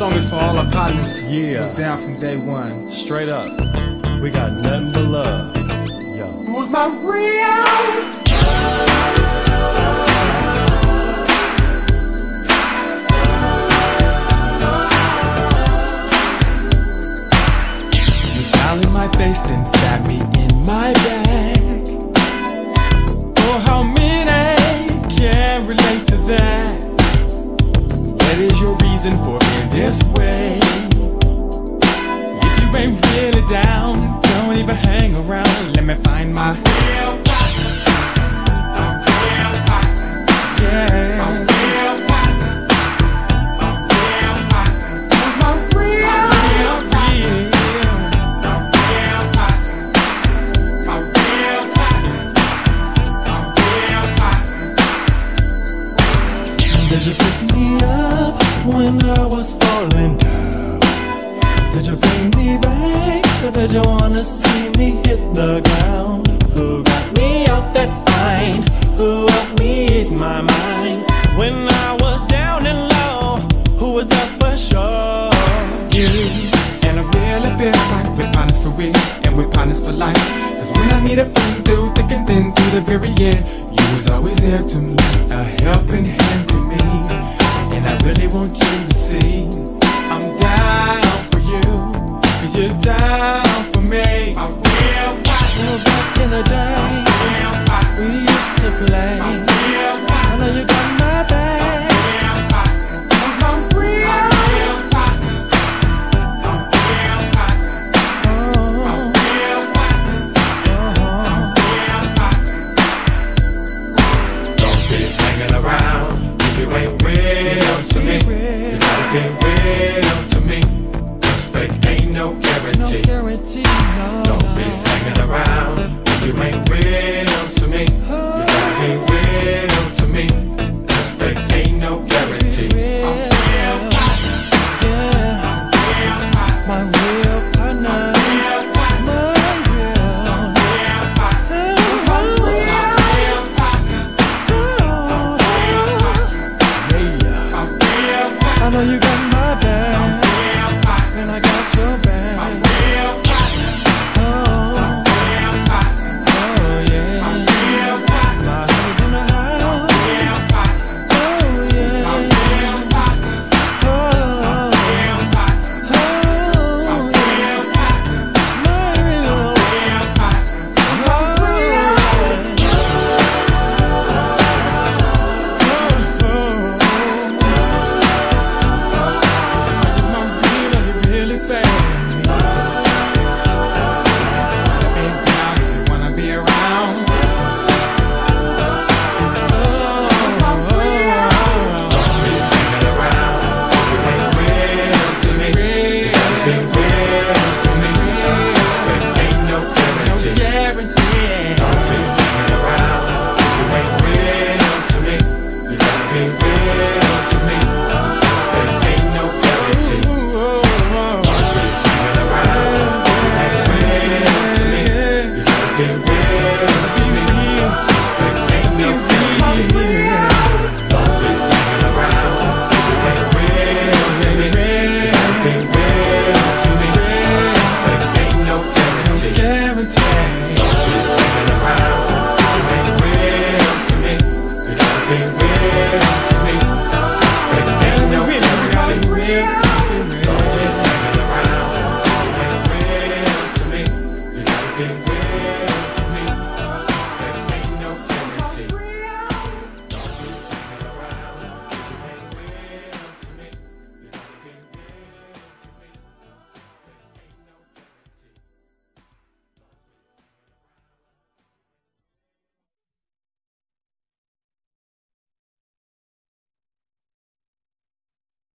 song is for all our partners. Yeah. We're Down from day one. Straight up. We got nothing but love. Yo. Who's my real? You smile in my face, then stab me in my back. Oh, how many can relate to that? Reason for being this way? If you ain't really down, don't even hang around. Let me find my real partner. Real partner. Yeah. Real partner. My real. Did you pick me up when I was falling down? Did you bring me back? Or did you wanna see me hit the ground? Who got me out that bind? Who helped me ease my mind? When I was down and low, who was there for sure? you And I really feel like we're partners for real And we're partners for life Cause when I need a friend through thick and thin to the very end You was always there to me A helping hand to me And I really want you to see. I'm down anywhere.